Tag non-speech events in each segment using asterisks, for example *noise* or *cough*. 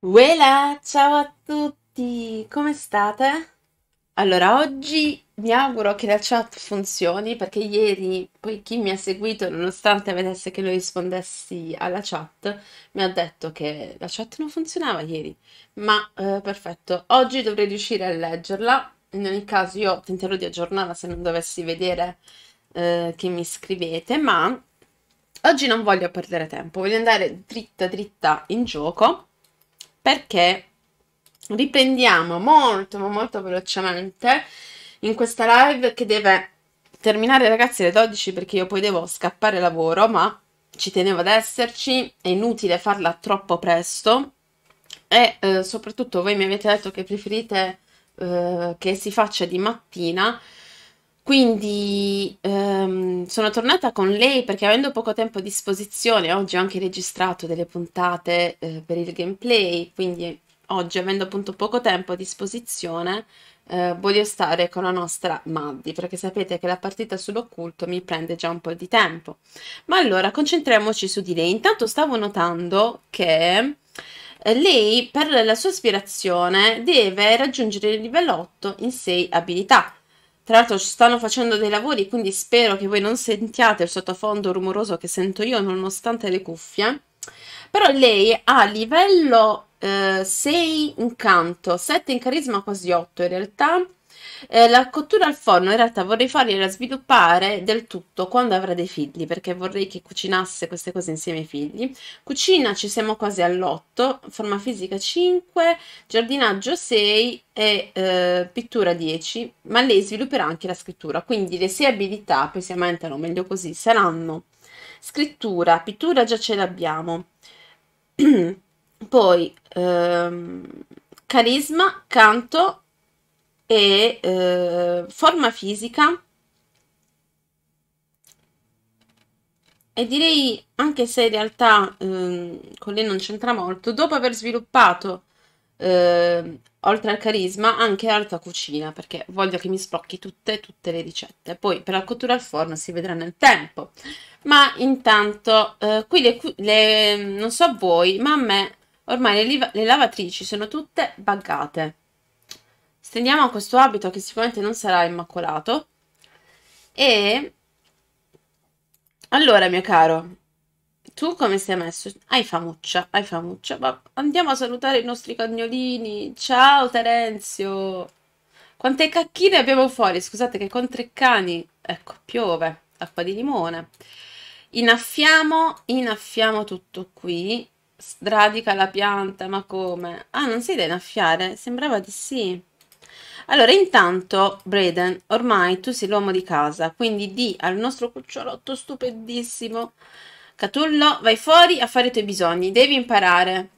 Uela, ciao a tutti, come state? Allora, oggi mi auguro che la chat funzioni perché ieri, poi chi mi ha seguito, nonostante vedesse che lo rispondessi alla chat, mi ha detto che la chat non funzionava ieri. Ma eh, perfetto, oggi dovrei riuscire a leggerla. In ogni caso, io tenterò di aggiornarla se non dovessi vedere eh, che mi scrivete, ma oggi non voglio perdere tempo, voglio andare dritta dritta in gioco perché riprendiamo molto ma molto velocemente in questa live che deve terminare ragazzi alle 12 perché io poi devo scappare lavoro ma ci tenevo ad esserci è inutile farla troppo presto. E eh, soprattutto voi mi avete detto che preferite eh, che si faccia di mattina quindi ehm, sono tornata con lei perché avendo poco tempo a disposizione, oggi ho anche registrato delle puntate eh, per il gameplay, quindi oggi avendo appunto poco tempo a disposizione, eh, voglio stare con la nostra Maddi, perché sapete che la partita sull'occulto mi prende già un po' di tempo. Ma allora concentriamoci su di lei. Intanto stavo notando che eh, lei per la sua aspirazione deve raggiungere il livello 8 in 6 abilità. Tra l'altro ci stanno facendo dei lavori, quindi spero che voi non sentiate il sottofondo rumoroso che sento io nonostante le cuffie. Però lei ha livello eh, 6 incanto, 7 in carisma, quasi 8 in realtà. Eh, la cottura al forno in realtà vorrei fargliela sviluppare del tutto quando avrà dei figli, perché vorrei che cucinasse queste cose insieme ai figli. Cucina ci siamo quasi all'8, forma fisica 5, giardinaggio 6 e eh, pittura 10, ma lei svilupperà anche la scrittura, quindi le 6 abilità, poi si aumentano meglio così, saranno scrittura, pittura già ce l'abbiamo, *clears throat* poi ehm, carisma, canto e eh, forma fisica. E direi anche se in realtà eh, con lei non c'entra molto dopo aver sviluppato eh, oltre al carisma anche alta cucina perché voglio che mi sblocchi tutte, tutte le ricette. Poi per la cottura al forno si vedrà nel tempo. Ma intanto eh, qui le, le, non so voi ma a me ormai le, le lavatrici sono tutte buggate stendiamo questo abito che sicuramente non sarà immacolato e allora mio caro tu come sei messo? Hai famuccia, hai famuccia. Ma andiamo a salutare i nostri cagnolini. Ciao Terenzio. Quante cacchine abbiamo fuori? Scusate che con tre cani. Ecco, piove. Acqua di limone. Innaffiamo, innaffiamo tutto qui. Sradica la pianta, ma come? Ah, non sei da innaffiare? Sembrava di sì. Allora, intanto, Braden, ormai tu sei l'uomo di casa, quindi di al nostro cucciolotto stupendissimo, Catullo, vai fuori a fare i tuoi bisogni, devi imparare.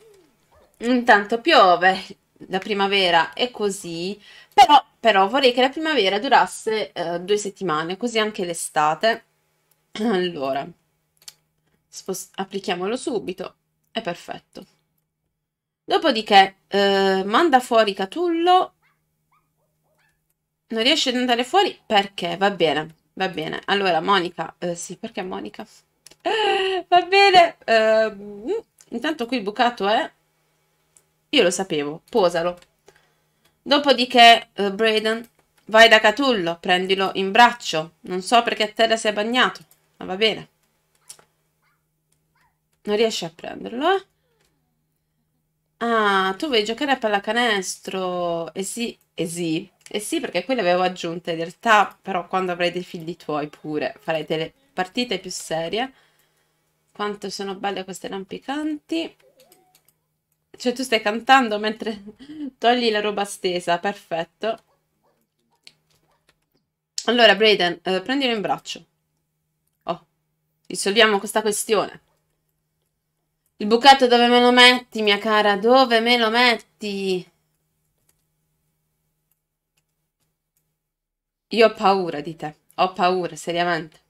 Intanto piove, la primavera è così, però, però vorrei che la primavera durasse eh, due settimane, così anche l'estate. Allora, applichiamolo subito, è perfetto. Dopodiché, eh, manda fuori Catullo non riesce ad andare fuori perché? Va bene, va bene. Allora, Monica, eh, sì, perché Monica? Eh, va bene. Eh, intanto qui il bucato è... Io lo sapevo, posalo. Dopodiché, uh, Braden, vai da Catullo, prendilo in braccio. Non so perché a terra si è bagnato, ma va bene. Non riesci a prenderlo, eh? Ah, tu vuoi giocare a pallacanestro? Eh sì, eh sì. Eh sì, perché qui le avevo aggiunte in realtà, però quando avrai dei figli tuoi pure farai delle partite più serie. Quanto sono belle queste rampicanti. Cioè tu stai cantando mentre *laughs* togli la roba stesa, perfetto. Allora, Brayden, eh, prendilo in braccio. Oh, risolviamo questa questione. Il bucato dove me lo metti, mia cara? Dove me lo metti? Io ho paura di te, ho paura, seriamente.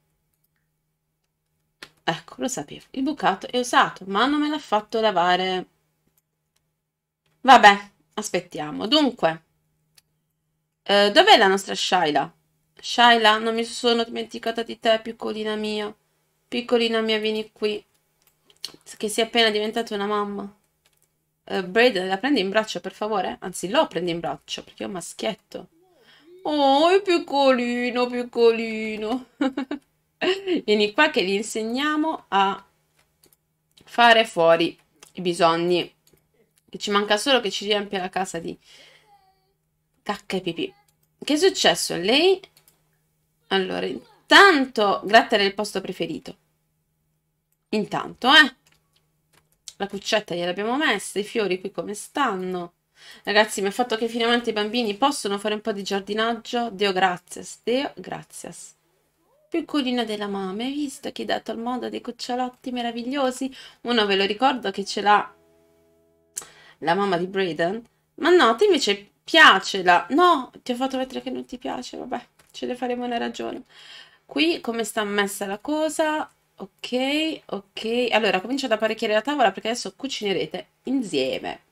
Ecco, lo sapevo. Il bucato è usato, ma non me l'ha fatto lavare. Vabbè, aspettiamo. Dunque, eh, dov'è la nostra Shaila? Shaila, non mi sono dimenticata di te, piccolina mia. Piccolina mia, vieni qui. Che sei appena diventata una mamma. Uh, Braden, la prendi in braccio per favore? Anzi, lo prendi in braccio perché è un maschietto. Oh, è piccolino, piccolino. *laughs* Vieni qua che gli insegniamo a fare fuori i bisogni. E ci manca solo che ci riempia la casa di cacca e pipì. Che è successo a lei? Allora, intanto grattere il posto preferito. Intanto, eh. La cuccetta gliel'abbiamo messa, i fiori qui come stanno. Ragazzi, mi ha fatto che finalmente i bambini possono fare un po' di giardinaggio. Deo grazias, Deo grazias. Piccolina della mamma, hai visto che hai dato al mondo dei cucciolotti meravigliosi? Uno ve lo ricordo che ce l'ha la mamma di Braden. Ma no, ti invece piace la... No, ti ho fatto vedere che non ti piace, vabbè, ce ne faremo una ragione. Qui come sta messa la cosa? Ok, ok. Allora, comincio ad apparecchiare la tavola perché adesso cucinerete insieme.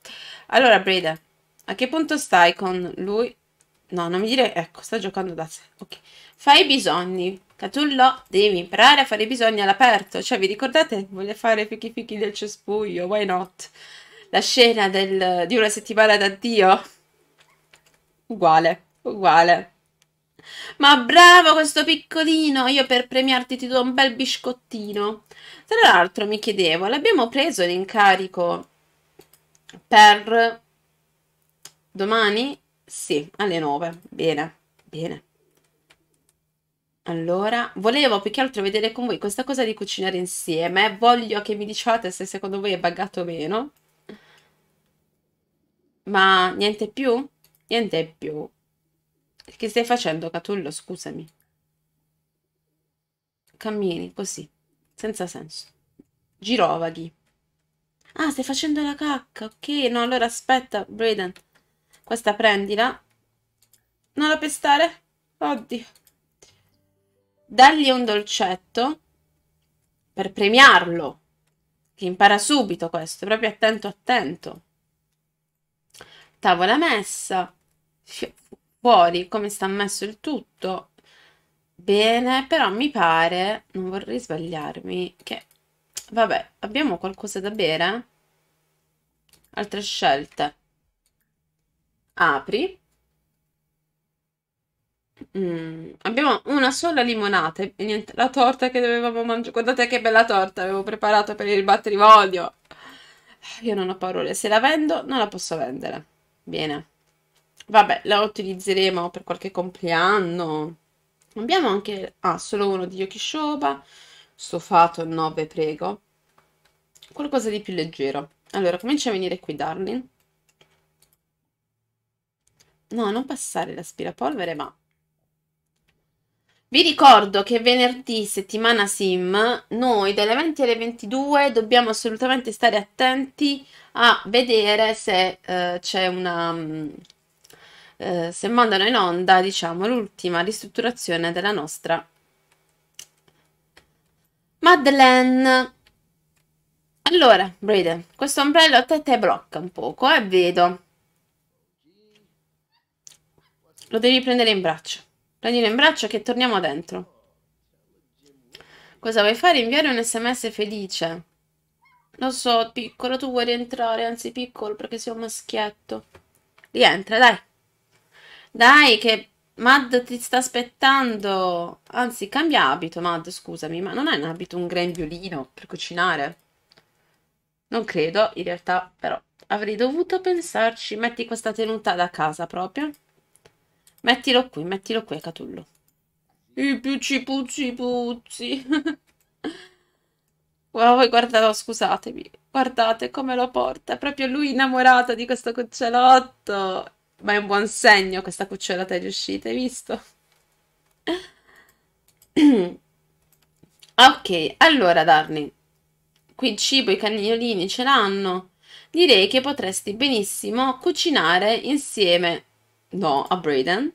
Allora, Breda, a che punto stai con lui? No, non mi dire... Ecco, sta giocando da sé. Ok. Fai i bisogni. Catullo, devi imparare a fare i bisogni all'aperto. Cioè, vi ricordate? Voglio fare fichi fichi del cespuglio. Why not? La scena del, di una settimana d'addio. Uguale, uguale. Ma bravo questo piccolino! Io per premiarti ti do un bel biscottino. Tra l'altro mi chiedevo, l'abbiamo preso l'incarico per domani? Sì, alle 9. Bene, bene. Allora, volevo più che altro vedere con voi questa cosa di cucinare insieme. Voglio che mi diciate se secondo voi è buggato o meno. Ma niente più? Niente più. Che stai facendo, Catullo? Scusami. Cammini così, senza senso. Girovaghi. Ah, stai facendo la cacca, ok. No, allora aspetta, Braden. Questa prendila. Non la pestare? Oddio. Dagli un dolcetto per premiarlo. Che impara subito questo, proprio attento, attento. Tavola messa. Fuori come sta messo il tutto. Bene, però mi pare, non vorrei sbagliarmi, che Vabbè, abbiamo qualcosa da bere? Altre scelte. Apri. Mm, abbiamo una sola limonata e niente, la torta che dovevamo mangiare. Guardate che bella torta avevo preparato per il matrimonio. Io non ho parole. Se la vendo, non la posso vendere. Bene. Vabbè, la utilizzeremo per qualche compleanno. Abbiamo anche... Ah, solo uno di Yokishoba. Stufato 9, prego. Qualcosa di più leggero. Allora, comincia a venire qui, darling. No, non passare l'aspirapolvere, ma... Vi ricordo che venerdì, settimana sim, noi dalle 20 alle 22 dobbiamo assolutamente stare attenti a vedere se eh, c'è una... Eh, se mandano in onda, diciamo, l'ultima ristrutturazione della nostra Madeleine. Allora, Braden, questo ombrello a te te blocca un poco, eh, vedo. Lo devi prendere in braccio. Prendilo in braccio che torniamo dentro. Cosa vuoi fare? Inviare un sms felice. Lo so, piccolo, tu vuoi rientrare, anzi piccolo, perché sei un maschietto. Rientra, dai. Dai, che Mad ti sta aspettando. Anzi, cambia abito, Mad, scusami, ma non hai un abito, un grembiolino per cucinare? Non credo, in realtà, però avrei dovuto pensarci. Metti questa tenuta da casa proprio. Mettilo qui, mettilo qui, Catullo. I puzzi puzzi puzzi. *laughs* Wow, guardate, scusatemi. Guardate come lo porta. È proprio lui innamorato di questo cucciolotto. Ma è un buon segno questa cucciolata è riuscita, hai visto? *clears throat* ok, allora Darni, qui il cibo, i cagnolini ce l'hanno. Direi che potresti benissimo cucinare insieme, no, a Braden.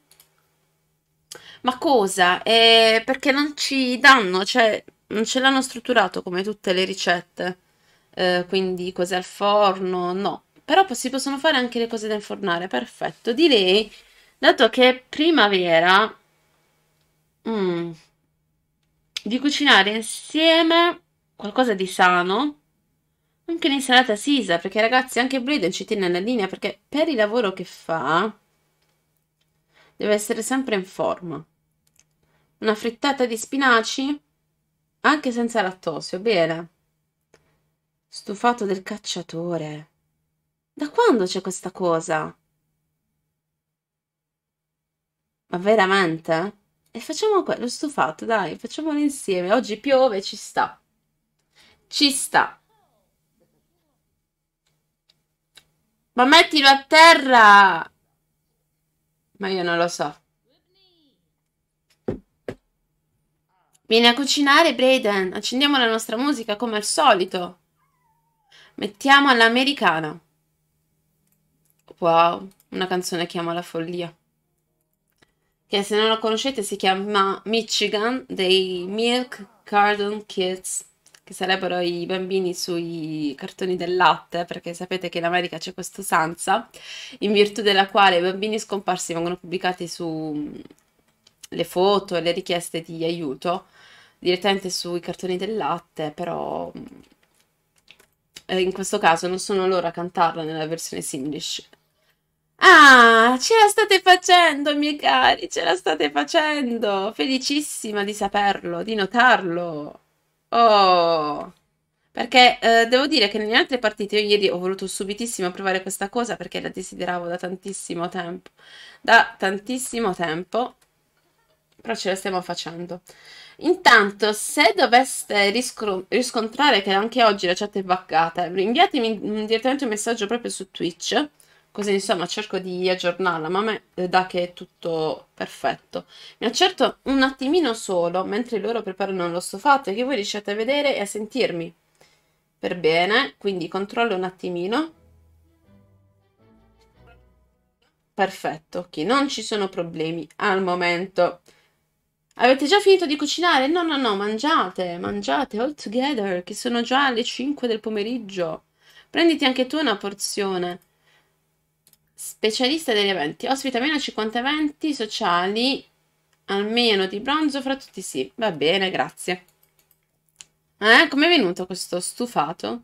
Ma cosa? Eh, perché non ci danno, cioè non ce l'hanno strutturato come tutte le ricette. Eh, quindi cose al forno, no. Però si possono fare anche le cose da infornare, perfetto. Direi, dato che è primavera, mm, di cucinare insieme qualcosa di sano. Anche un'insalata Sisa, perché ragazzi anche Braden ci tiene nella linea perché per il lavoro che fa deve essere sempre in forma. Una frittata di spinaci, anche senza lattosio, bene. Stufato del cacciatore. Da quando c'è questa cosa? Ma veramente? E facciamo quello stufato, dai, facciamolo insieme. Oggi piove, ci sta. Ci sta. Ma mettilo a terra! Ma io non lo so. Vieni a cucinare, Braden. Accendiamo la nostra musica come al solito. Mettiamo all'americana. Wow, una canzone che amo la follia. Che se non lo conoscete si chiama Michigan dei Milk Carton Kids che sarebbero i bambini sui cartoni del latte, perché sapete che in America c'è questa usanza, in virtù della quale i bambini scomparsi vengono pubblicati su le foto e le richieste di aiuto direttamente sui cartoni del latte, però eh, in questo caso non sono loro a cantarla nella versione Simlish. Ah, ce la state facendo, miei cari, ce la state facendo! Felicissima di saperlo, di notarlo. Oh, perché eh, devo dire che nelle altre partite io ieri ho voluto subitissimo provare questa cosa perché la desideravo da tantissimo tempo. Da tantissimo tempo, però ce la stiamo facendo. Intanto, se doveste riscontrare che anche oggi la chat è buggata, inviatemi direttamente un messaggio proprio su Twitch Così insomma cerco di aggiornarla, ma a me eh, dà che è tutto perfetto. Mi accerto un attimino solo mentre loro preparano lo stufato che voi riusciate a vedere e a sentirmi per bene, quindi controllo un attimino. Perfetto, ok, non ci sono problemi al momento. Avete già finito di cucinare? No, no, no, mangiate, mangiate all together, che sono già le 5 del pomeriggio. Prenditi anche tu una porzione. Specialista degli eventi. Ospita meno 50 eventi sociali, almeno di bronzo fra tutti sì. Va bene, grazie. Eh, com'è venuto questo stufato?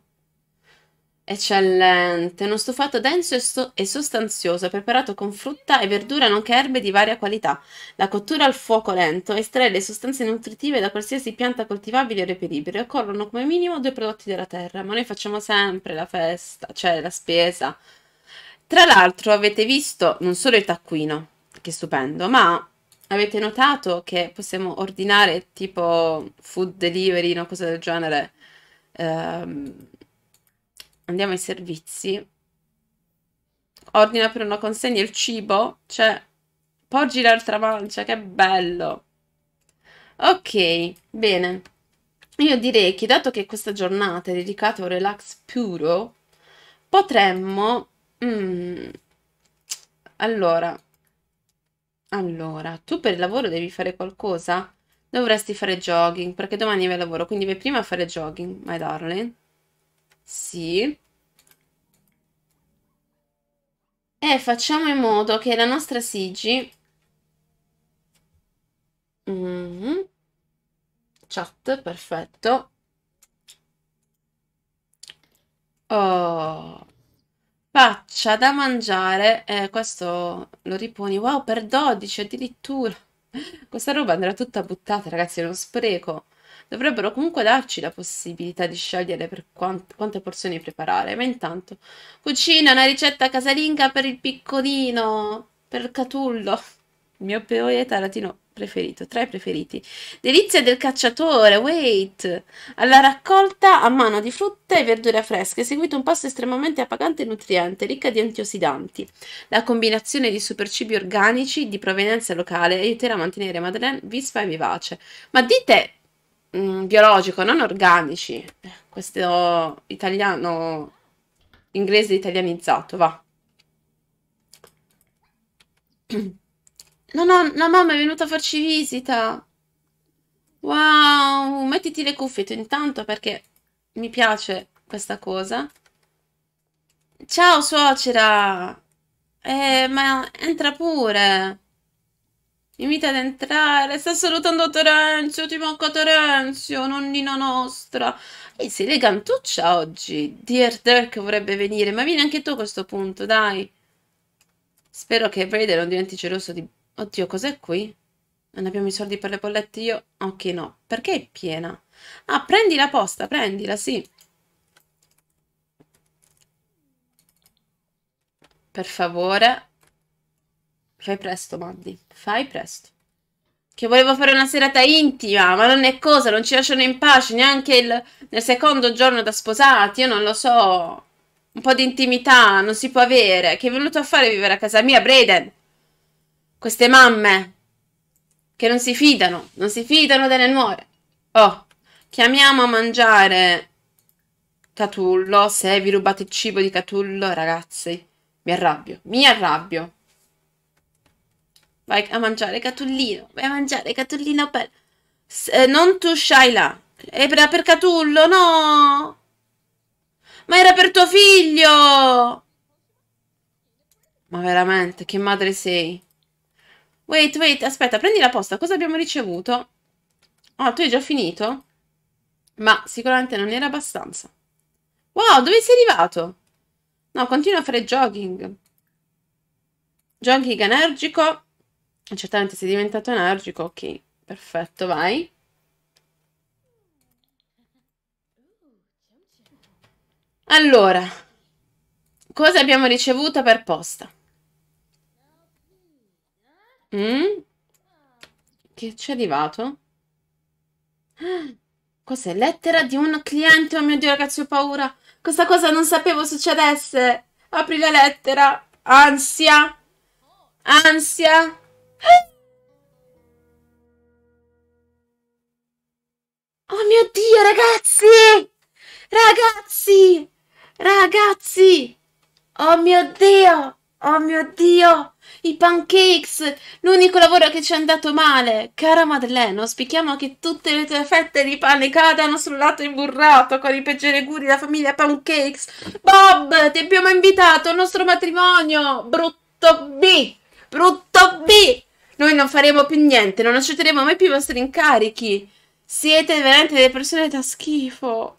Eccellente, uno stufato denso e, so e, sostanzioso, preparato con frutta e verdura nonché erbe di varia qualità. La cottura al fuoco lento estrae le sostanze nutritive da qualsiasi pianta coltivabile o reperibile. Occorrono come minimo due prodotti della terra, ma noi facciamo sempre la festa, cioè la spesa tra l'altro avete visto non solo il taccuino, che è stupendo, ma avete notato che possiamo ordinare tipo food delivery, una cosa del genere. Ehm, andiamo ai servizi. Ordina per una consegna il cibo, cioè poggi l'altra mancia, che bello. Ok, bene. Io direi che dato che questa giornata è dedicata a un relax puro, potremmo Mm. Allora, allora, tu per il lavoro devi fare qualcosa? Dovresti fare jogging, perché domani vai a lavoro, quindi vai prima a fare jogging, my darling. Sì. E facciamo in modo che la nostra Sigi... Mm. Chat, perfetto. Oh faccia da mangiare, eh, questo lo riponi, wow, per 12 addirittura. *laughs* Questa roba andrà tutta buttata, ragazzi, è uno spreco. Dovrebbero comunque darci la possibilità di scegliere per quant quante porzioni preparare. Ma intanto, cucina una ricetta casalinga per il piccolino, per Catullo, il mio poeta latino preferito, tra i preferiti. Delizia del cacciatore, wait! Alla raccolta a mano di frutta e verdure fresche, seguito un pasto estremamente appagante e nutriente, ricca di antiossidanti. La combinazione di supercibi organici di provenienza locale aiuterà a mantenere Madeleine vispa e vivace. Ma dite mh, mm, biologico, non organici. Questo italiano inglese italianizzato, va. *clears throat* La, non- la mamma è venuta a farci visita. Wow, mettiti le cuffie tu intanto perché mi piace questa cosa. Ciao suocera. Eh, ma entra pure. Invita ad entrare. Sta salutando Terenzio. Ti manca Terenzio, nonnina nostra. E sei elegantuccia oggi. Dear Dirk vorrebbe venire, ma vieni anche tu a questo punto, dai. Spero che Brady non diventi geloso di... Oddio, cos'è qui? Non abbiamo i soldi per le bollette io? Ok, no. Perché è piena? Ah, prendi la posta, prendila, sì. Per favore. Fai presto, Maddy. Fai presto. Che volevo fare una serata intima, ma non è cosa, non ci lasciano in pace neanche il, nel secondo giorno da sposati. Io non lo so. Un po' di intimità non si può avere. Che è venuto a fare vivere a casa mia, Braden? Queste mamme che non si fidano, non si fidano delle nuore. Oh, chiamiamo a mangiare Catullo. Se vi rubate il cibo di Catullo, ragazzi, mi arrabbio, mi arrabbio. Vai a mangiare Catullino, vai a mangiare Catullino per... Eh, non tu, Shaila. Era per Catullo, no! Ma era per tuo figlio! Ma veramente, che madre sei? Wait, wait, aspetta, prendi la posta. Cosa abbiamo ricevuto? Oh, tu hai già finito? Ma sicuramente non era abbastanza. Wow, dove sei arrivato? No, continua a fare jogging. Jogging energico. Certamente sei diventato energico. Ok, perfetto, vai. Allora, cosa abbiamo ricevuto per posta? Mm? Che ci è arrivato? Cos'è? Lettera di un cliente? Oh mio Dio, ragazzi, ho paura. Questa cosa non sapevo succedesse. Apri la lettera. Ansia. Ansia. Oh mio Dio, ragazzi! Ragazzi! Ragazzi! Oh mio Dio! Oh mio Dio! I pancakes! L'unico lavoro che ci è andato male! Cara Madeleine, auspichiamo che tutte le tue fette di pane cadano sul lato imburrato con i peggiori auguri della famiglia Pancakes! Bob, ti abbiamo invitato al nostro matrimonio! Brutto B! Brutto B! Noi non faremo più niente, non accetteremo mai più i vostri incarichi! Siete veramente delle persone da schifo!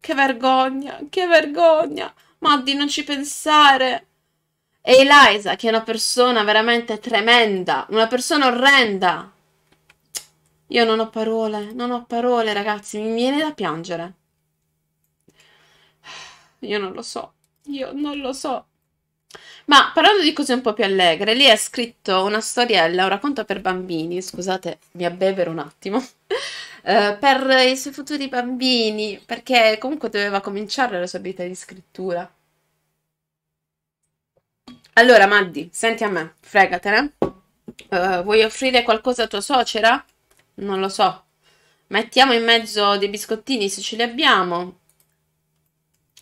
Che vergogna, che vergogna! Maddi, non ci pensare! E Eliza, che è una persona veramente tremenda, una persona orrenda. Io non ho parole, non ho parole, ragazzi, mi viene da piangere. Io non lo so, io non lo so. Ma parlando di cose un po' più allegre, lei ha scritto una storiella, un racconto per bambini, scusate, mi abbevero un attimo, *laughs* eh, per i suoi futuri bambini, perché comunque doveva cominciare la sua vita di scrittura. Allora, Maddi, senti a me, fregatene. Uh, vuoi offrire qualcosa a tua suocera? Non lo so. Mettiamo in mezzo dei biscottini se ce li abbiamo.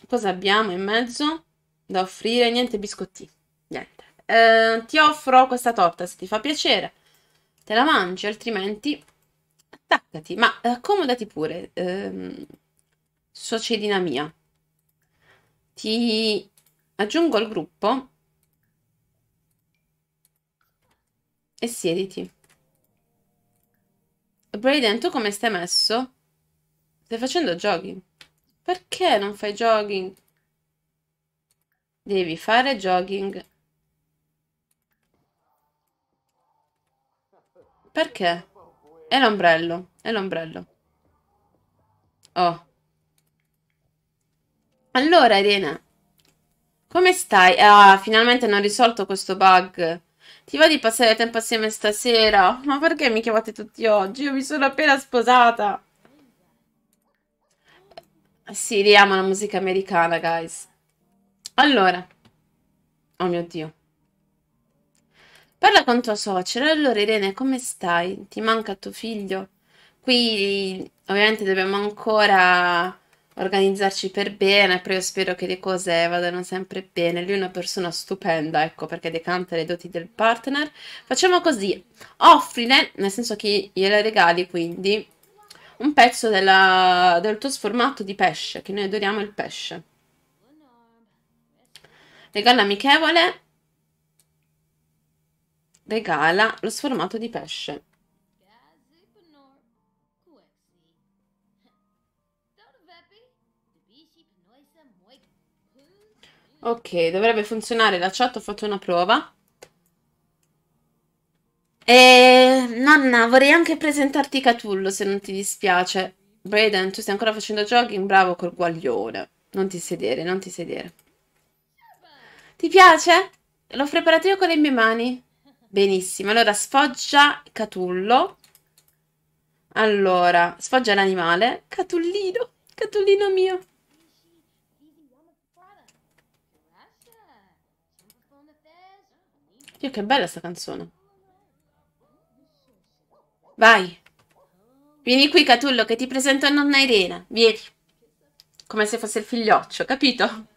Cosa abbiamo in mezzo da offrire? Niente biscottini. Niente. Uh, ti offro questa torta se ti fa piacere. Te la mangi, altrimenti attaccati. Ma accomodati pure, uh, suocedina mia. Ti aggiungo al gruppo e siediti. Brayden, tu come stai messo? Stai facendo jogging? Perché non fai jogging? Devi fare jogging. Perché? È l'ombrello, è l'ombrello. Oh. Allora, Irene, come stai? Ah, finalmente hanno risolto questo bug. Ti va di passare tempo assieme stasera? Ma perché mi chiamate tutti oggi? Io mi sono appena sposata. Sì, riamo la musica americana, guys. Allora. Oh mio Dio. Parla con tua suocera. Allora, Irene, come stai? Ti manca tuo figlio? Qui, ovviamente, dobbiamo ancora organizzarci per bene, però io spero che le cose vadano sempre bene. Lui è una persona stupenda, ecco, perché decanta le doti del partner. Facciamo così, offrile, nel senso che gliela regali quindi, un pezzo della, del tuo sformato di pesce, che noi adoriamo il pesce. Regalo amichevole. regala lo sformato di pesce. Ok, dovrebbe funzionare la chat, ho fatto una prova. E nonna, vorrei anche presentarti Catullo se non ti dispiace. Braden, tu stai ancora facendo jogging? Bravo col guaglione. Non ti sedere, non ti sedere. Ti piace? L'ho preparato io con le mie mani. Benissimo, allora sfoggia Catullo. Allora, sfoggia l'animale. Catullino, Catullino mio. Dio, che bella sta canzone. Vai. Vieni qui, Catullo, che ti presento a nonna Irena. Vieni. Come se fosse il figlioccio, capito?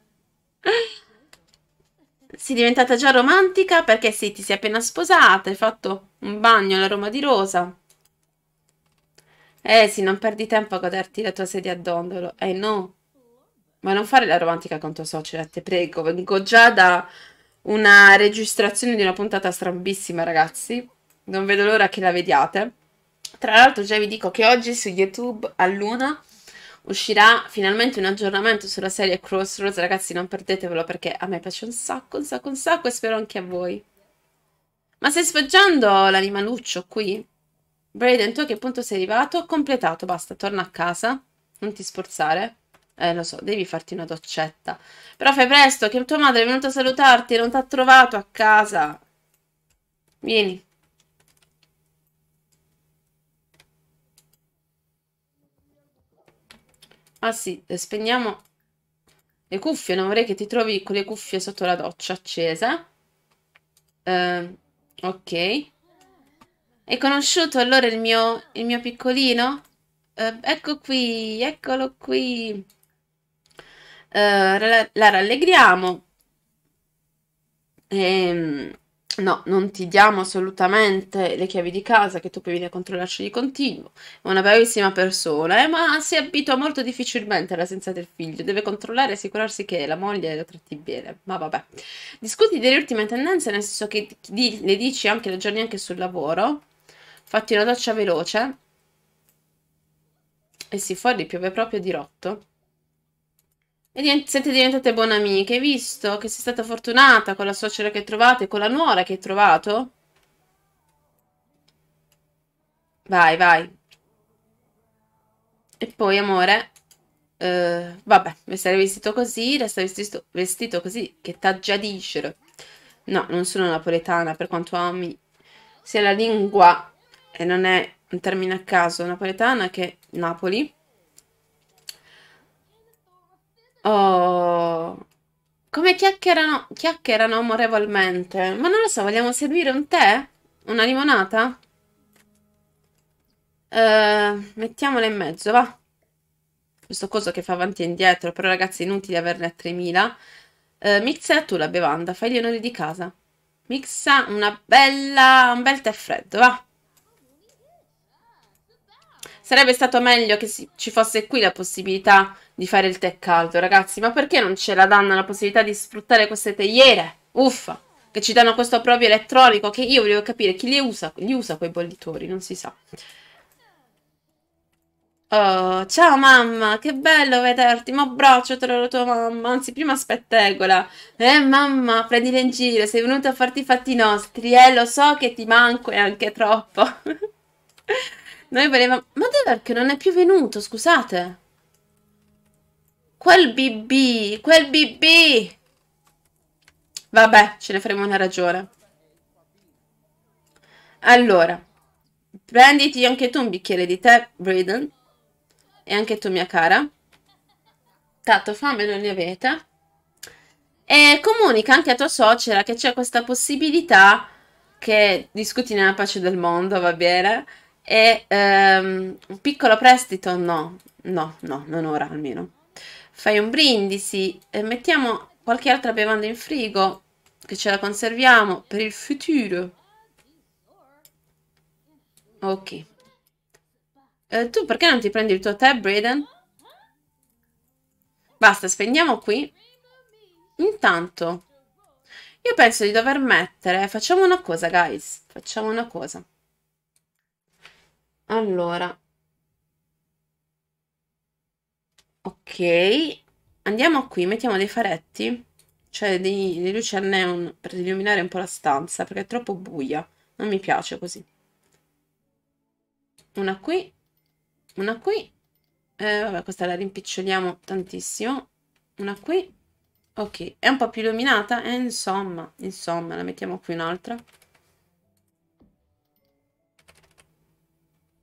Sei diventata già romantica perché sì, ti sei appena sposata, hai fatto un bagno all'aroma di rosa. Eh sì, non perdi tempo a goderti la tua sedia a dondolo. Eh no. Ma non fare la romantica con tua suocera, te prego. Vengo già da una registrazione di una puntata strambissima, ragazzi. Non vedo l'ora che la vediate. Tra l'altro già vi dico che oggi su YouTube a luna uscirà finalmente un aggiornamento sulla serie Crossroads, ragazzi non perdetevelo perché a me piace un sacco, un sacco, un sacco e spero anche a voi. Ma stai sfoggiando l'animaluccio qui? Braden, tu a che punto sei arrivato? Completato, basta, torna a casa. Non ti sforzare. Eh, lo so, devi farti una doccetta. Però fai presto, che tua madre è venuta a salutarti e non ti ha trovato a casa. Vieni. Ah sì, spegniamo le cuffie, non vorrei che ti trovi con le cuffie sotto la doccia accese. Uh, ok. Hai conosciuto allora il mio, il mio piccolino? Uh, ecco qui, eccolo qui. Uh, la rallegriamo. Ehm... No, non ti diamo assolutamente le chiavi di casa che tu puoi venire a controllarci di continuo. È una bravissima persona, eh, ma si abitua molto difficilmente all'assenza del figlio. Deve controllare e assicurarsi che la moglie lo tratti bene. Ma vabbè. Discuti delle ultime tendenze, nel senso che di, le dici anche, le aggiorni anche sul lavoro. Fatti una doccia veloce. E si fuori piove proprio di rotto. E siete diventate buone amiche. Hai visto che sei stata fortunata con la suocera che trovate, con la nuora che hai trovato? Vai, vai. E poi, amore, uh, vabbè, restare vestito così, resta vestito, vestito così, che t'aggiadiscero. No, non sono napoletana, per quanto ami sia la lingua, e non è un termine a caso, napoletana che Napoli. Oh, come chiacchierano, chiacchierano amorevolmente. Ma non lo so, vogliamo servire un tè? Una limonata? Uh, mettiamola in mezzo, va. Questo coso che fa avanti e indietro, però ragazzi è inutile averne a 3000. Uh, mixa tu la bevanda, fai gli onori di casa. Mixa una bella, un bel tè freddo, va. Sarebbe stato meglio che ci fosse qui la possibilità di fare il tè caldo, ragazzi. Ma perché non ce la danno la possibilità di sfruttare queste teiere? Uffa! Che ci danno questo proprio elettronico che io volevo capire chi li usa, li usa quei bollitori, non si sa. Oh, ciao mamma, che bello vederti, ma abbracciatela la tua mamma, anzi prima spettegola. Eh mamma, prendila in giro, sei venuta a farti i fatti nostri, eh, lo so che ti manco e anche troppo. *laughs* Noi volevamo... Ma dov'è che non è più venuto, scusate? Quel BB, quel BB! Vabbè, ce ne faremo una ragione. Allora, prenditi anche tu un bicchiere di tè, Braden. E anche tu, mia cara. Tanto fame non ne avete. E comunica anche a tua suocera che c'è questa possibilità che discuti nella pace del mondo, va bene? E um, un piccolo prestito? No, no, no, non ora almeno. Fai un brindisi e mettiamo qualche altra bevanda in frigo che ce la conserviamo per il futuro. Ok. Eh, tu perché non ti prendi il tuo tè, Braden? Basta, spegniamo qui. Intanto, Io penso di dover mettere... Facciamo una cosa, guys. Facciamo una cosa. Allora. Ok. Andiamo qui, mettiamo dei faretti. Cioè dei, dei luci neon per illuminare un po' la stanza, perché è troppo buia. Non mi piace così. Una qui. Una qui. Eh, vabbè, questa la rimpiccioliamo tantissimo. Una qui. Ok, è un po' più illuminata? Eh, insomma, insomma, la mettiamo qui un'altra.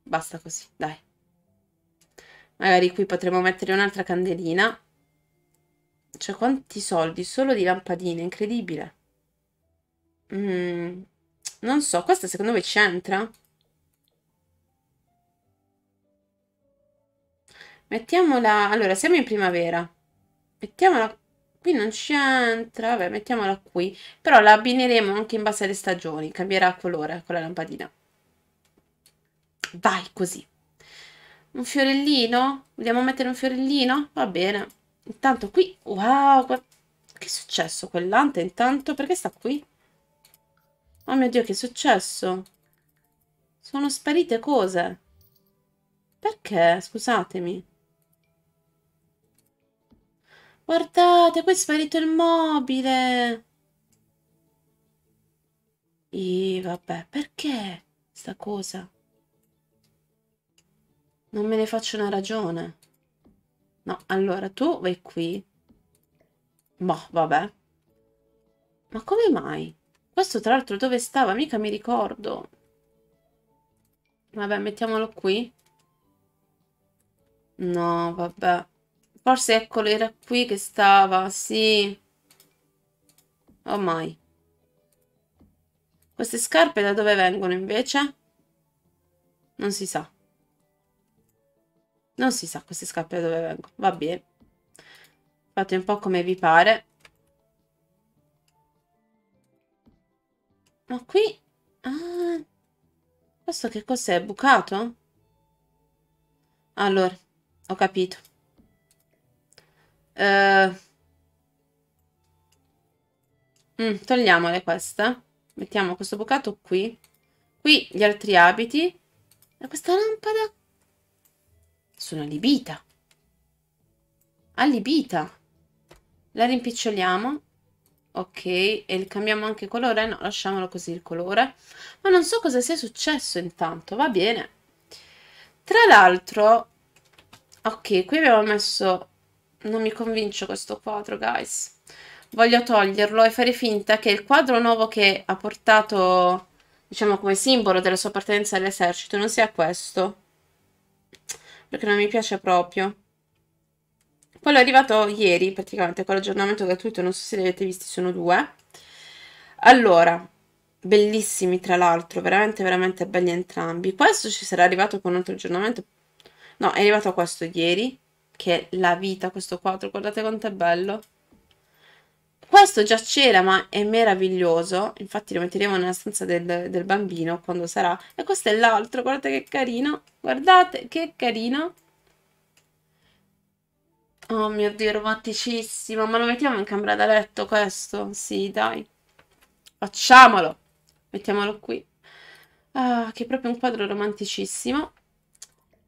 Basta così, dai. Magari qui potremo mettere un'altra candelina. Cioè, quanti soldi? Solo di lampadine, incredibile. Mm, non so, questa secondo voi c'entra? Mettiamola... Allora, siamo in primavera. Mettiamola... Qui non c'entra. Vabbè, mettiamola qui. Però la abbineremo anche in base alle stagioni. Cambierà colore con la lampadina. Vai, così. Un fiorellino? Vogliamo mettere un fiorellino? Va bene. Intanto qui... Wow! Che è successo? Quell'ante intanto? Perché sta qui? Oh mio Dio, che è successo? Sono sparite cose. Perché? Scusatemi. Guardate, qui è sparito il mobile. E vabbè, perché sta cosa? Non me ne faccio una ragione. No, allora tu vai qui. Boh, vabbè. Ma come mai? Questo tra l'altro dove stava? Mica mi ricordo. Vabbè, mettiamolo qui. No, vabbè. Forse eccolo, era qui che stava, sì. Oh mai. Queste scarpe da dove vengono invece? Non si sa. Non si sa queste scarpe da dove vengono. Va bene. Fate un po' come vi pare. Ma qui... Ah, questo che cos'è? Bucato? Allora, ho capito. Uh, mm, togliamole questa. Mettiamo questo bucato qui. Qui gli altri abiti. E questa lampada? Sono allibita. Allibita. La rimpiccioliamo. Ok, e cambiamo anche colore? No, lasciamolo così il colore. Ma non so cosa sia successo intanto, va bene. Tra l'altro, ok, qui abbiamo messo non mi convince questo quadro, guys. Voglio toglierlo e fare finta che il quadro nuovo che ha portato, diciamo, come simbolo della sua appartenenza all'esercito non sia questo. Perché non mi piace proprio. Quello è arrivato ieri, praticamente, con l'aggiornamento gratuito, non so se li avete visti, sono due. Allora, bellissimi tra l'altro, veramente, veramente belli entrambi. Questo ci sarà arrivato con un altro aggiornamento. No, è arrivato questo ieri che è la vita questo quadro, guardate quanto è bello. Questo già c'era, ma è meraviglioso. Infatti lo metteremo nella stanza del, del bambino quando sarà. E questo è l'altro, guardate che carino. Guardate che carino. Oh mio Dio, romanticissimo. Ma lo mettiamo in camera da letto questo? Sì, dai. Facciamolo. Mettiamolo qui. Ah, che è proprio un quadro romanticissimo.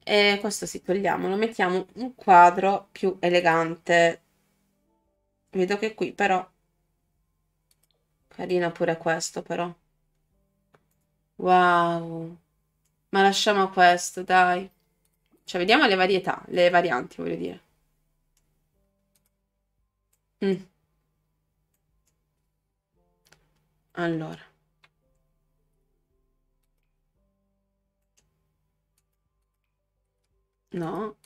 E questo si togliamo, lo mettiamo un quadro più elegante. Vedo che qui però... Carino pure questo però. Wow. Ma lasciamo questo, dai. Cioè, vediamo le varietà, le varianti, voglio dire. Mm. Allora. No.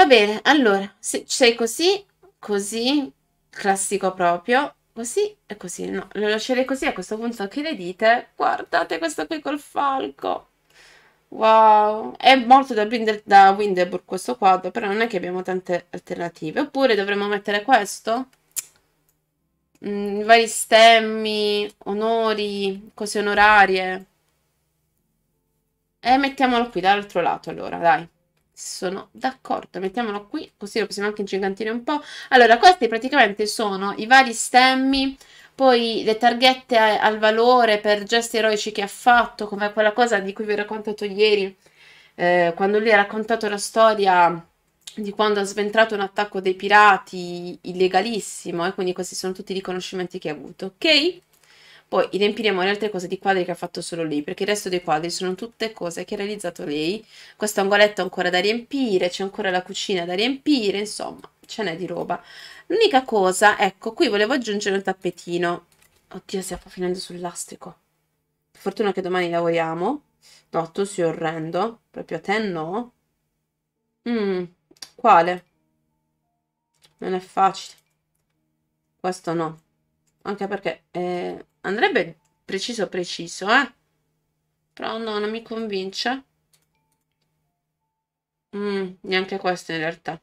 Va bene, allora, se sei così, così, classico proprio, così e così. No, lo lascerei così a questo punto che le dite, guardate questo qui col falco. Wow, è molto da, Winder, da Winderburg questo quadro, però non è che abbiamo tante alternative. Oppure dovremmo mettere questo? mm, vari stemmi, onori, cose onorarie. E mettiamolo qui dall'altro lato allora, dai. Sono d'accordo. Mettiamolo qui, così lo possiamo anche ingigantire un po'. Allora, questi praticamente sono i vari stemmi, poi le targhette al valore per gesti eroici che ha fatto, come quella cosa di cui vi ho raccontato ieri, eh, quando lui ha raccontato la storia di quando ha sventrato un attacco dei pirati illegalissimo, e eh, quindi questi sono tutti i riconoscimenti che ha avuto, ok? Poi riempiremo le altre cose di quadri che ha fatto solo lei, perché il resto dei quadri sono tutte cose che ha realizzato lei. Questo angoletto ancora da riempire, c'è ancora la cucina da riempire, insomma, ce n'è di roba. L'unica cosa, ecco, qui volevo aggiungere un tappetino. Oddio, sta finendo sul lastrico. Fortuna che domani lavoriamo. No, tu sei orrendo. Proprio a te no. Mmm, quale? Non è facile. Questo no. Anche perché eh, andrebbe preciso preciso, eh? Però no, non mi convince. Mm, neanche questo in realtà.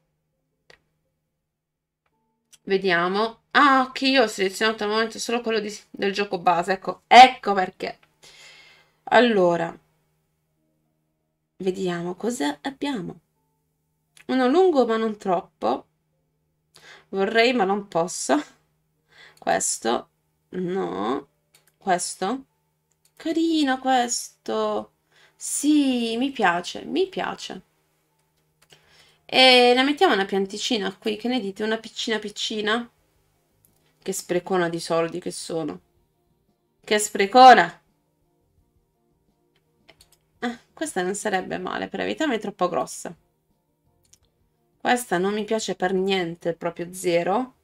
Vediamo. Ah, ok, io ho selezionato al momento solo quello di, del gioco base. Ecco, ecco perché. Allora, vediamo cosa abbiamo. Uno lungo ma non troppo. Vorrei ma non posso. Questo. No. Questo. Carino questo. Sì, mi piace, mi piace. E la mettiamo una pianticina qui, che ne dite? Una piccina piccina? Che sprecona di soldi che sono. Che sprecona! Eh, questa non sarebbe male, per la verità ma è troppo grossa. Questa non mi piace per niente, proprio zero.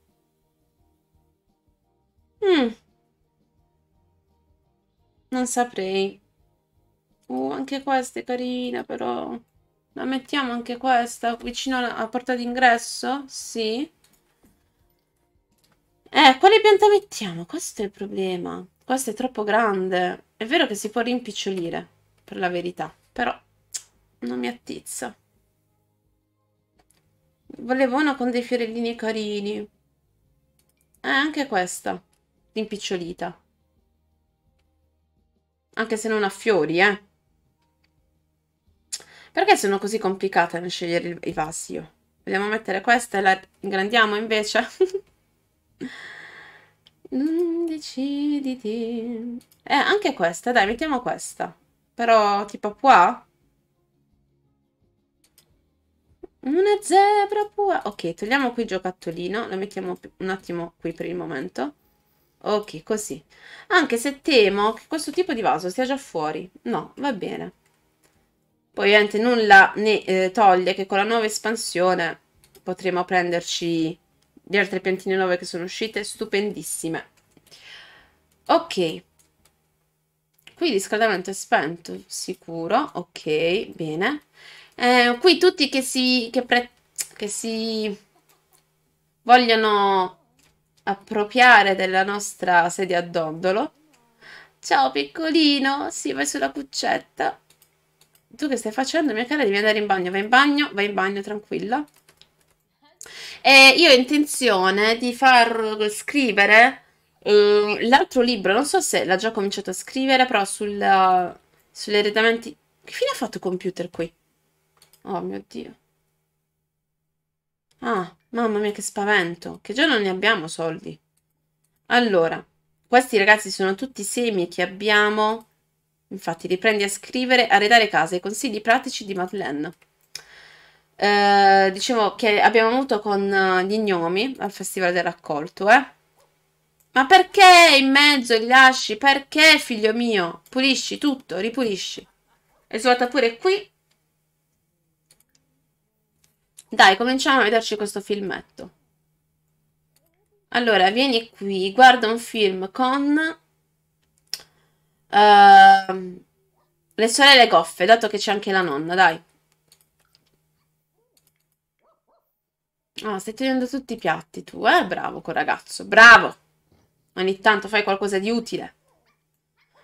Mm. Non saprei. Uh, anche questa è carina, però. La mettiamo anche questa vicino alla porta d'ingresso? Sì. Eh, quale pianta mettiamo? Questo è il problema. Questa è troppo grande. È vero che si può rimpicciolire, per la verità, però non mi attizza. Volevo una con dei fiorellini carini. Eh, anche questa. Rimpicciolita. Anche se non ha fiori, eh. Perché sono così complicata nel scegliere i vasi io? Vogliamo mettere questa e la ingrandiamo invece? Non *laughs* deciditi. Eh, anche questa, dai, mettiamo questa. Però tipo qua? Una zebra pua. Ok, togliamo qui il giocattolino. Lo mettiamo un attimo qui per il momento. Ok, così. Anche se temo che questo tipo di vaso sia già fuori. No, va bene. Poi ovviamente nulla ne eh, toglie che con la nuova espansione potremo prenderci le altre piantine nuove che sono uscite, stupendissime. Ok. Qui il riscaldamento è spento, sicuro. Ok, bene. Eh, qui tutti che si, che, pre, che si vogliono appropriare della nostra sedia a dondolo. Ciao piccolino, si vai sulla cuccetta. Tu che stai facendo, mia cara? Devi andare in bagno. Vai in bagno, vai in bagno, tranquilla. E io ho intenzione di far scrivere uh, l'altro libro. Non so se l'ha già cominciato a scrivere, però sul, uh, sulle arredamenti... Che fine ha fatto il computer qui? Oh mio Dio. Ah, mamma mia che spavento. Che già non ne abbiamo soldi. Allora, questi ragazzi sono tutti semi che abbiamo Infatti, riprendi a scrivere Arredare casa, consigli pratici di Madeleine. Eh, dicevo che abbiamo avuto con eh, gli gnomi al Festival del Raccolto, eh? Ma perché in mezzo li lasci? Perché, figlio mio? Pulisci tutto, ripulisci. E svuota pure qui. Dai, cominciamo a vederci questo filmetto. Allora, vieni qui, guarda un film con Uh, le sorelle goffe, dato che c'è anche la nonna, dai. Oh, stai tenendo tutti i piatti tu, eh? Bravo quel ragazzo, bravo. Ogni tanto fai qualcosa di utile.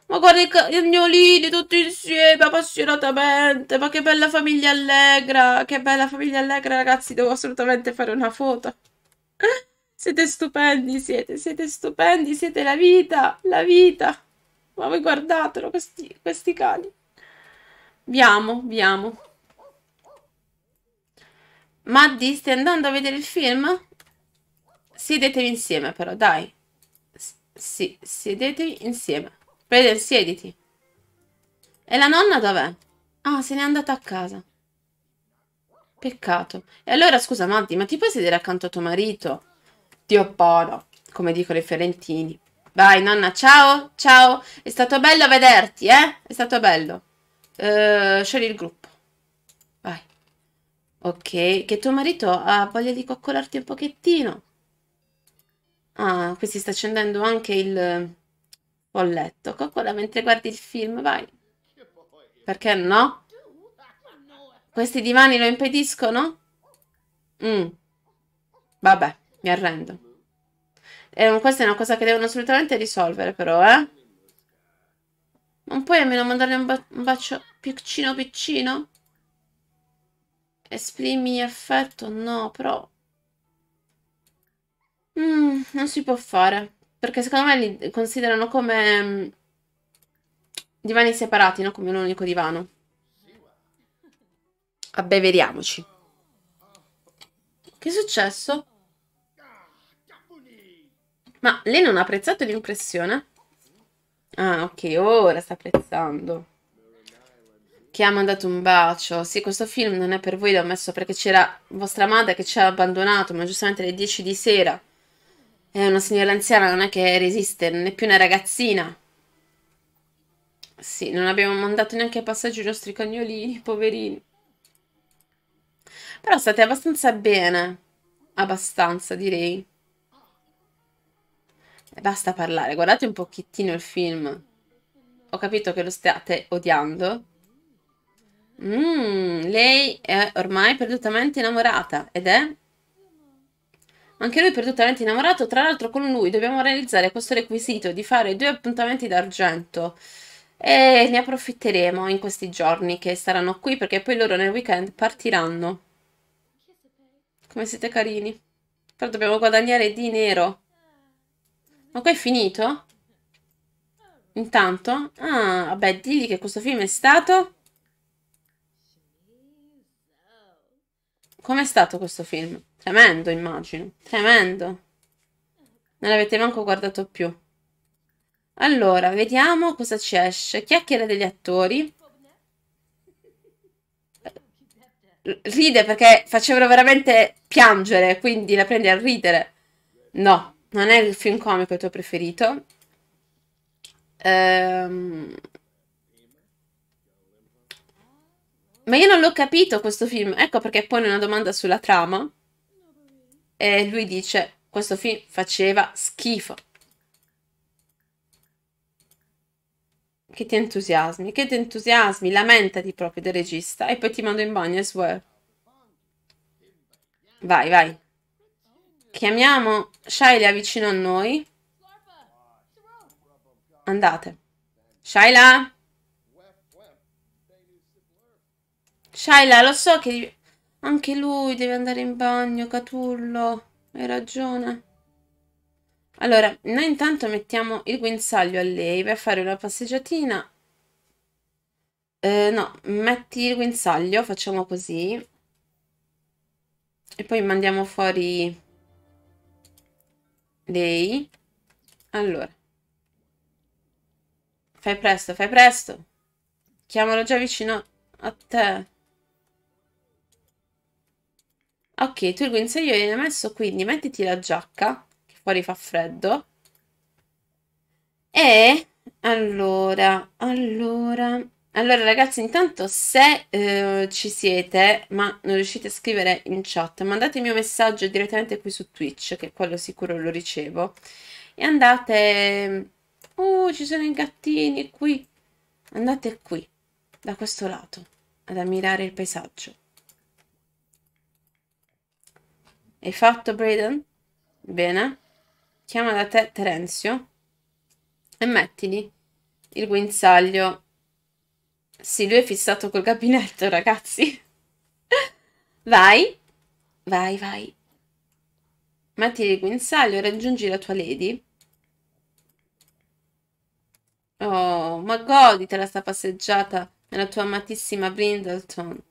Ma guarda i cagnolini tutti insieme, appassionatamente. Ma che bella famiglia allegra. Che bella famiglia allegra, ragazzi. Devo assolutamente fare una foto. *laughs* Siete stupendi, siete, siete stupendi, siete la vita, la vita. Ma voi guardatelo, questi, questi cani. Viamo, viamo. Maddi, stai andando a vedere il film? Siedetevi insieme però, dai. S sì, siedetevi insieme. Vede, siediti. E la nonna dov'è? Ah, se n'è andata a casa. Peccato. E allora, scusa, Maddi, ma ti puoi sedere accanto a tuo marito? Dio buono, come dicono i fiorentini. Vai, nonna, ciao, ciao. È stato bello vederti, eh? È stato bello. Uh, scegli il gruppo. Vai. Ok, che tuo marito ha voglia di coccolarti un pochettino. Ah, qui si sta accendendo anche il folletto. Coccola mentre guardi il film, vai. Perché no? Questi divani lo impediscono? Mm. Vabbè, mi arrendo. Eh, questa è una cosa che devono assolutamente risolvere, però, eh? Non puoi almeno mandarle un, ba un bacio piccino piccino? Esprimi affetto? No, però... Mm, non si può fare. Perché secondo me li considerano come mm, divani separati, no? Come un unico divano. Abbeveriamoci. Che è successo? Ma lei non ha apprezzato l'impressione? Ah, ok, ora sta apprezzando. Che ha mandato un bacio. Sì, questo film non è per voi, l'ho messo perché c'era vostra madre che ci ha abbandonato, ma giustamente alle 10 di sera. È una signora anziana, non è che resiste, non è più una ragazzina. Sì, non abbiamo mandato neanche a passaggio i nostri cagnolini, poverini. Però state abbastanza bene. Abbastanza, direi. E basta parlare, guardate un pochettino il film. Ho capito che lo state odiando. Mm, lei è ormai perdutamente innamorata ed è anche lui perdutamente innamorato. Tra l'altro, con lui dobbiamo realizzare questo requisito di fare due appuntamenti d'argento. E ne approfitteremo in questi giorni che saranno qui perché poi loro nel weekend partiranno. Come siete carini. Però dobbiamo guadagnare dinero. Ma qua è finito? Intanto? Ah, vabbè, digli che questo film è stato... Com'è stato questo film? Tremendo, immagino. Tremendo. Non l'avete manco guardato più. Allora, vediamo cosa ci esce. Chiacchiere degli attori. Ride perché facevano veramente piangere, quindi la prendi a ridere. No, non è il film comico il tuo preferito. Ehm... Ma io non l'ho capito questo film. Ecco perché pone una domanda sulla trama. E lui dice, questo film faceva schifo. Che ti entusiasmi, che ti entusiasmi, lamentati proprio del regista e poi ti mando in bagno, swear. Vai, vai. Chiamiamo Shaila vicino a noi. Andate. Shaila? Shaila, lo so che anche lui deve andare in bagno, Catullo. Hai ragione. Allora, noi intanto mettiamo il guinzaglio a lei. A fare una passeggiatina. Eh, no, metti il guinzaglio, facciamo così. E poi mandiamo fuori lei. Allora. Fai presto, fai presto. Chiamalo già vicino a te. Ok, tu il guinzaglio hai messo, quindi mettiti la giacca, che fuori fa freddo. E allora, allora, allora ragazzi, intanto se eh, ci siete, ma non riuscite a scrivere in chat, mandate il mio messaggio direttamente qui su Twitch, che quello sicuro lo ricevo. E andate... Oh, ci sono i gattini qui. Andate qui, da questo lato, ad ammirare il paesaggio. Hai fatto, Braden? Bene. Chiama da te Terenzio e mettili il guinzaglio. Sì, lui è fissato col gabinetto, ragazzi. *laughs* vai, vai, vai. Mettili il guinzaglio e raggiungi la tua lady. Oh, ma goditela sta passeggiata nella tua amatissima Brindleton.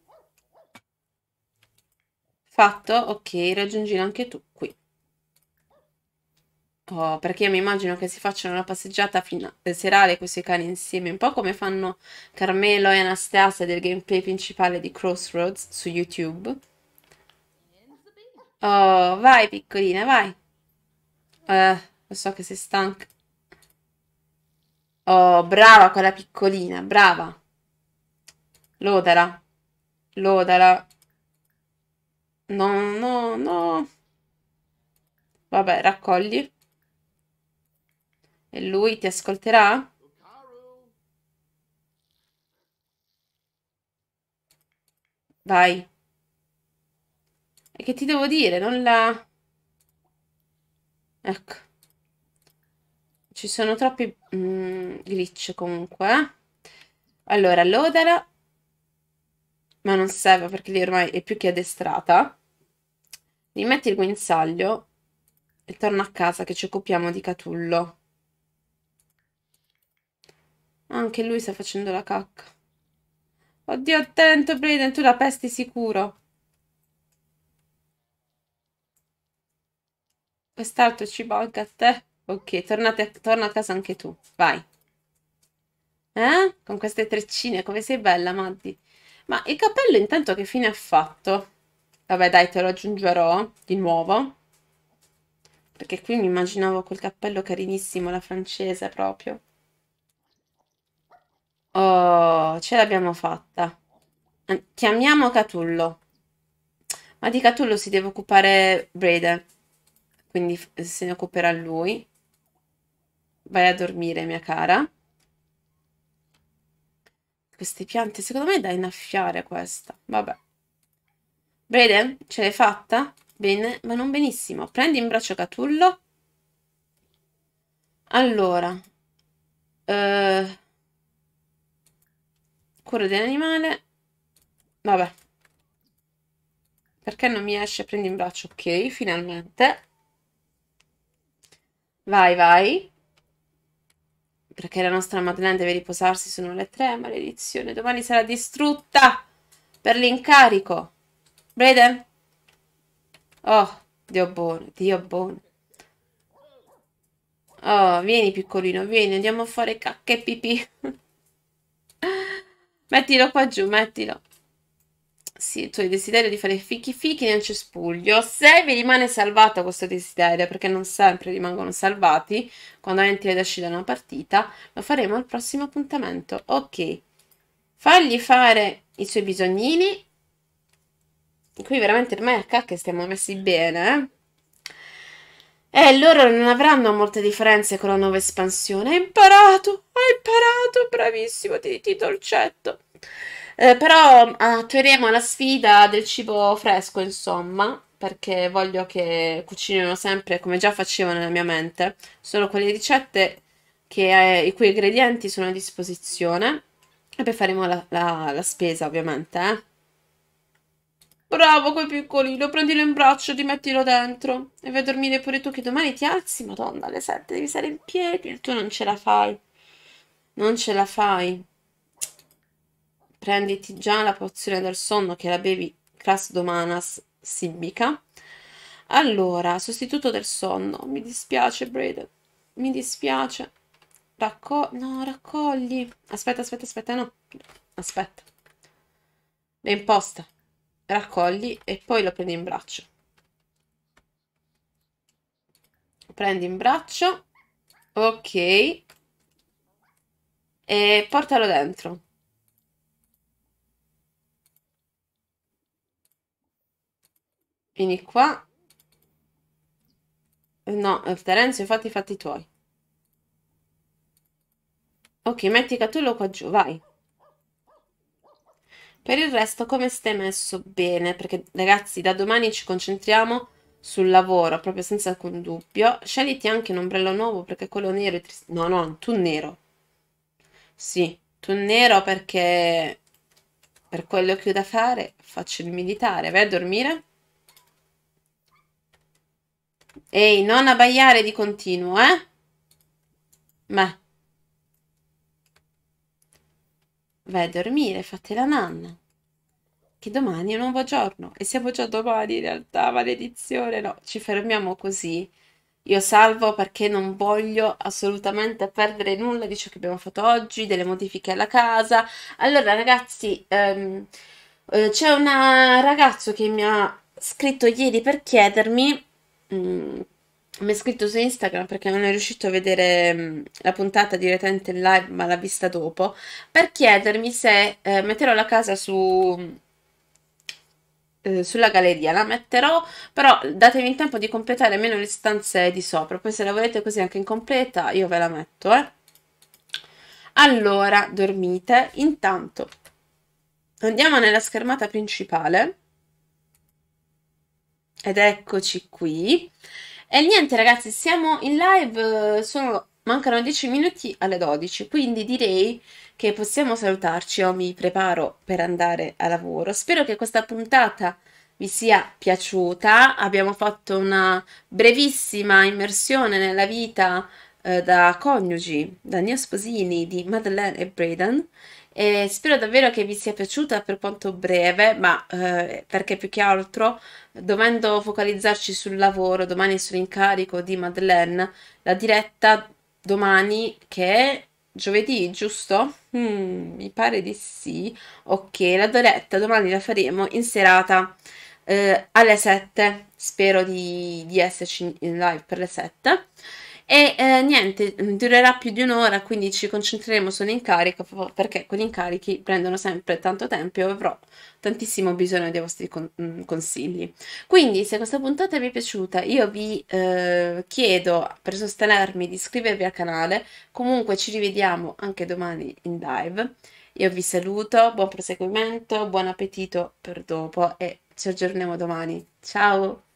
Fatto? Ok, raggiungilo anche tu qui. Oh, perché io mi immagino che si facciano una passeggiata eh, serale questi cani insieme, un po' come fanno Carmelo e Anastasia del gameplay principale di Crossroads su YouTube. Oh, vai piccolina, vai. Eh, lo so che sei stanca. Oh, brava quella piccolina, brava. Lodala. Lodala. No, no, no. Vabbè, raccogli. E lui ti ascolterà? Vai. E che ti devo dire? Non la... Ecco. Ci sono troppi mm, glitch comunque. Eh? Allora, lodala. Ma non serve perché lì ormai è più che addestrata. Rimetti il guinzaglio e torna a casa che ci occupiamo di Catullo. Anche lui sta facendo la cacca. Oddio, attento, Brayden, tu la pesti sicuro. Quest'altro ci manca a te. Ok, tornate, torna a casa anche tu. Vai. Eh? Con queste treccine, come sei bella, Maddi. Ma il cappello intanto che fine ha fatto? Vabbè, dai, te lo aggiungerò di nuovo. Perché qui mi immaginavo quel cappello carinissimo, la francese proprio. Oh, ce l'abbiamo fatta. Chiamiamo Catullo. Ma di Catullo si deve occupare Breda. Quindi se ne occuperà lui. Vai a dormire, mia cara. Queste piante, secondo me è da innaffiare questa. Vabbè. Breden, ce l'hai fatta? Bene, ma non benissimo. Prendi in braccio Catullo. Allora. Uh, Cura dell'animale. Vabbè. Perché non mi esce? Prendi in braccio. Ok, finalmente. Vai, vai. Perché la nostra Madeleine deve riposarsi. Sono le tre, maledizione. Domani sarà distrutta per l'incarico. Breden? Oh, Dio buono, Dio buono. Oh, vieni piccolino, vieni, andiamo a fare cacca e pipì. *laughs* Mettilo qua giù, mettilo. Sì, tu hai desiderio di fare fichi fichi nel cespuglio. Se vi rimane salvato questo desiderio, perché non sempre rimangono salvati quando entri ed esci da una partita, lo faremo al prossimo appuntamento. Ok. Fagli fare i suoi bisognini. Qui veramente ormai a cacche stiamo messi bene, eh? E loro non avranno molte differenze con la nuova espansione. Hai imparato, hai imparato, bravissimo, ti, ti dolcetto. Eh, però attueremo la sfida del cibo fresco, insomma, perché voglio che cucinino sempre come già facevano nella mia mente, solo quelle ricette che, eh, i cui ingredienti sono a disposizione. E poi faremo la, la, la spesa, ovviamente, eh. Bravo quel piccolino, prendilo in braccio, ti mettilo dentro. E vai a dormire pure tu che domani ti alzi, madonna, alle sette devi stare in piedi. E tu non ce la fai. Non ce la fai. Prenditi già la pozione del sonno che la bevi Cras Domanas Simbica. Allora, sostituto del sonno. Mi dispiace, Braden. Mi dispiace. Racco no, raccogli. Aspetta, aspetta, aspetta, no. Aspetta. Le imposta raccogli e poi lo prendi in braccio. Prendi in braccio, ok, e portalo dentro. Vieni qua. No, Terenzio, fatti i fatti tuoi. Ok, metti Catullo qua giù, vai. Per il resto, come stai messo? Bene, perché ragazzi, da domani ci concentriamo sul lavoro, proprio senza alcun dubbio. Scegliti anche un ombrello nuovo, perché quello nero è triste. No, no, tu nero. Sì, tu nero perché per quello che ho da fare faccio il militare. Vai a dormire? Ehi, non abbaiare di continuo, eh? Ma... Vai a dormire, fate la nanna. che domani è un nuovo giorno e siamo già domani in realtà, maledizione, no, ci fermiamo così. Io salvo perché non voglio assolutamente perdere nulla di ciò che abbiamo fatto oggi, delle modifiche alla casa. Allora, ragazzi, ehm, eh, c'è un ragazzo che mi ha scritto ieri per chiedermi, mm, mi ha scritto su Instagram perché non è riuscito a vedere mm, la puntata direttamente in live, ma l'ha vista dopo, per chiedermi se eh, metterò la casa su eh, sulla galleria la metterò, però datemi il tempo di completare almeno le stanze di sopra, poi se la volete così anche incompleta io ve la metto, eh. Allora, dormite. Intanto andiamo nella schermata principale. Ed eccoci qui. E niente ragazzi, siamo in live, sono, mancano 10 minuti alle 12, quindi direi che possiamo salutarci. Io mi preparo per andare a lavoro. Spero che questa puntata vi sia piaciuta. Abbiamo fatto una brevissima immersione nella vita eh, da coniugi, da neosposini di Madeleine e Braden. E spero davvero che vi sia piaciuta per quanto breve, ma eh, perché più che altro, dovendo focalizzarci sul lavoro, domani sull'incarico di Madeleine, la diretta domani che è giovedì, giusto? Mm, mi pare di sì. Ok, la diretta domani la faremo in serata eh, alle 7. Spero di, di esserci in live per le 7. E eh, niente, durerà più di un'ora, quindi ci concentreremo sull'incarico perché con gli incarichi prendono sempre tanto tempo e avrò tantissimo bisogno dei vostri con- mm, consigli. Quindi, se questa puntata vi è piaciuta, io vi eh, chiedo per sostenermi di iscrivervi al canale. Comunque, ci rivediamo anche domani in live. Io vi saluto, buon proseguimento, buon appetito per dopo e ci aggiorniamo domani. Ciao!